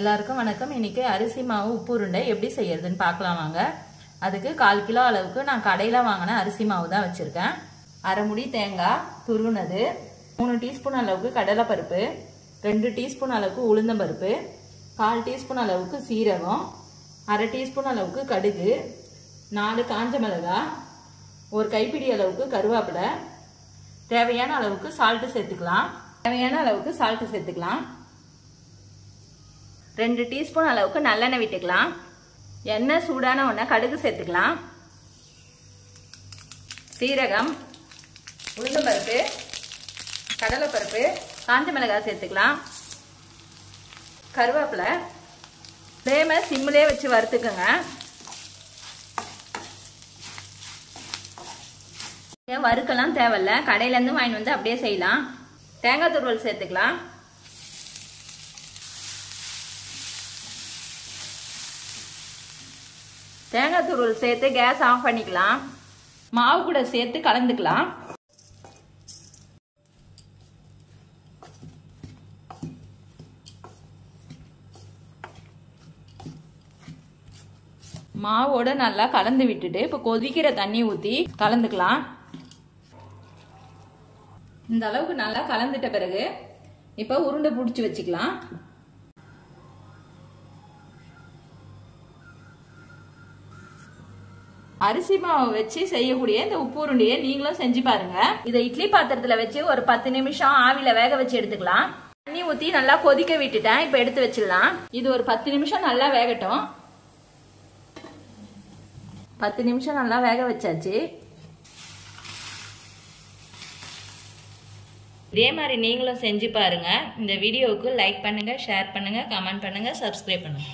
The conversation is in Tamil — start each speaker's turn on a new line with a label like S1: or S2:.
S1: எல்லாருக்கும் வணக்கம். இன்னைக்கு அரிசி மாவு உப்பு உருண்டை எப்படி செய்யறதுன்னு பார்க்கலாம் வாங்க. அதுக்கு கால் கிலோ அளவுக்கு நான் கடையில் வாங்கின அரிசி மாவு தான் வச்சுருக்கேன். அரை முடி தேங்காய் துருவுனது மூணு டீஸ்பூன் அளவுக்கு கடலைப்பருப்பு ரெண்டு டீஸ்பூன் அளவுக்கு உளுந்தம்பருப்பு கால் டீஸ்பூன் அளவுக்கு சீரகம் அரை டீஸ்பூன் அளவுக்கு கடுகு நாலு காஞ்ச மிளகா ஒரு கைப்பிடி அளவுக்கு கருவேப்பிலை தேவையான அளவுக்கு சால்ட்டு சேர்த்துக்கலாம். தேவையான அளவுக்கு சால்ட்டு சேர்த்துக்கலாம். ரெண்டு டீஸ்பூன் அளவுக்கு நல்லெண்ணெய் விட்டுக்கலாம். எண்ணெய் சூடான உடனே கடுகு சேர்த்துக்கலாம். சீரகம் உளுந்தம்பருப்பு கடலைப்பருப்பு காஞ்ச மிளகாய் சேர்த்துக்கலாம். கருவேப்பிலை ஃப்ளேமை சிம்மிலே வச்சு வறுத்துக்கோங்க. வறுக்கலாம் தேவையில்ல. கடையிலேருந்து வாங்கிட்டு வந்து அப்படியே செய்யலாம். தேங்காய் துருவல் சேர்த்துக்கலாம். தேங்காய் துருள் சேர்த்து கேஸ் ஆஃப் பண்ணிக்கலாம். மாவு கூட சேர்த்து கலந்துக்கலாம். மாவோட நல்லா கலந்து விட்டுட்டு இப்போ கொதிக்கிற தண்ணி ஊற்றி கலந்துக்கலாம். இந்த அளவுக்கு நல்லா கலந்துட்ட பிறகு இப்போ உருண்டை பிடிச்சி வச்சுக்கலாம். அரிசி மாவு வச்சு செய்யக்கூடிய இந்த உப்பு உருண்டையை நீங்களும் செஞ்சு பாருங்க. இதை இட்லி பாத்திரத்துல வச்சு ஒரு பத்து நிமிஷம் ஆவில வேக வச்சு எடுத்துக்கலாம். தண்ணி ஊத்தி நல்லா கொதிக்க விட்டுட்டேன். இப்ப எடுத்து வச்சிடலாம். இது ஒரு பத்து நிமிஷம் நல்லா வேகட்டும். பத்து நிமிஷம் நல்லா வேக வச்சாச்சு. இதே மாதிரி நீங்களும் செஞ்சு பாருங்க. இந்த வீடியோவுக்கு லைக் பண்ணுங்க ஷேர் பண்ணுங்க கமெண்ட் பண்ணுங்க சப்ஸ்கிரைப் பண்ணுங்க.